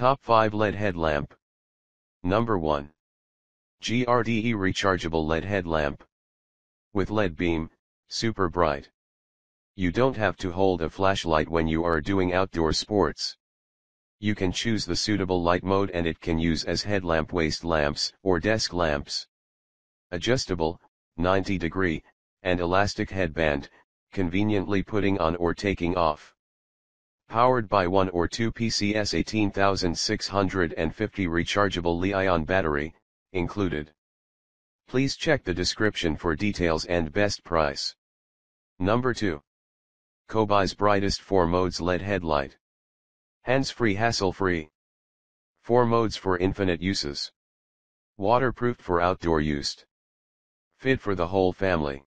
Top 5 LED headlamp. Number 1. GRDE rechargeable LED headlamp. With LED beam, super bright. You don't have to hold a flashlight when you are doing outdoor sports. You can choose the suitable light mode and it can use as headlamp waist lamps or desk lamps. Adjustable, 90 degree, and elastic headband, conveniently putting on or taking off. Powered by 1 or 2 PCS 18650 rechargeable Li-ion battery, included. Please check the description for details and best price. Number 2. Cobiz brightest 4 modes LED headlight. Hands-free hassle-free. 4 modes for infinite uses. Waterproof for outdoor use. Fit for the whole family.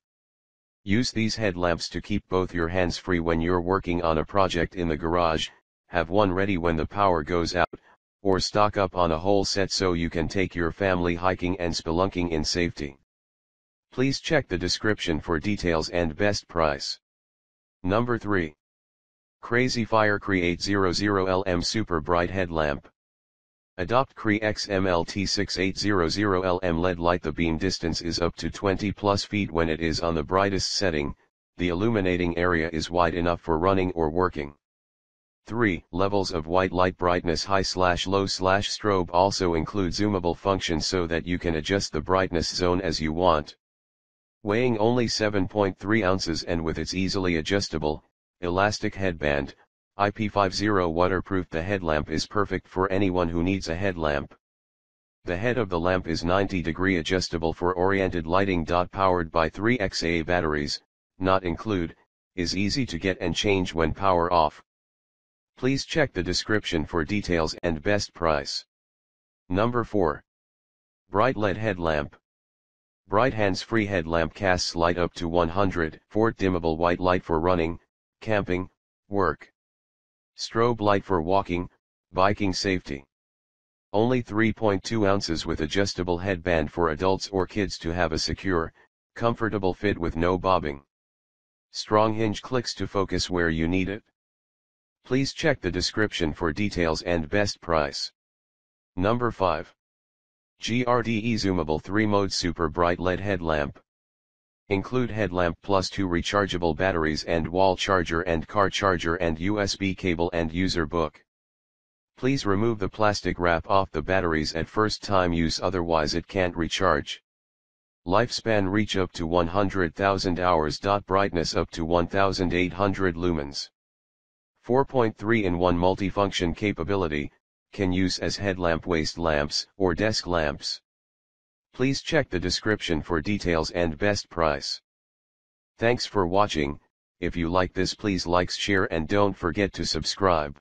Use these headlamps to keep both your hands free when you're working on a project in the garage, have one ready when the power goes out, or stock up on a whole set so you can take your family hiking and spelunking in safety. Please check the description for details and best price. Number 3. Crazy Fire Cree 800LM Super Bright Headlamp. Adopt Cree XMLT6800LM LED light The beam distance is up to 20 plus feet when it is on the brightest setting, the illuminating area is wide enough for running or working. 3. Levels of white light brightness high slash low slash strobe also include zoomable function so that you can adjust the brightness zone as you want. Weighing only 7.3 ounces and with its easily adjustable, elastic headband, IP50 waterproof The headlamp is perfect for anyone who needs a headlamp. The head of the lamp is 90 degree adjustable for oriented lighting. Powered by 3 XAA batteries, not include, is easy to get and change when power off. Please check the description for details and best price. Number 4. Bright LED headlamp. Bright hands-free headlamp casts light up to 100 Fort dimmable white light for running, camping, work. Strobe light for walking, biking safety. Only 3.2 ounces with adjustable headband for adults or kids to have a secure, comfortable fit with no bobbing. Strong hinge clicks to focus where you need it. Please check the description for details and best price. Number 5. GRDE Zoomable 3-Mode Super Bright LED Headlamp. Include headlamp plus two rechargeable batteries and wall charger and car charger and USB cable and user book. Please remove the plastic wrap off the batteries at first time use otherwise it can't recharge. Lifespan reach up to 100,000 hours. Brightness up to 1800 lumens. 4.3 in 1 multifunction capability, can use as headlamp waist lamps or desk lamps. Please check the description for details and best price. Thanks for watching, if you like this please like share and don't forget to subscribe.